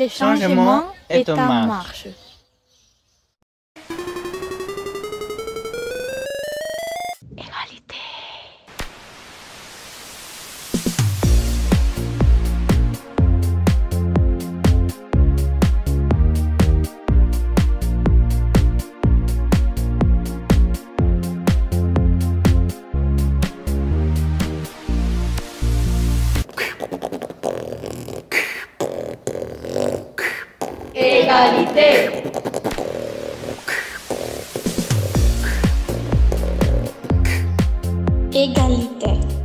Le changement est en marche. が似てエガリテ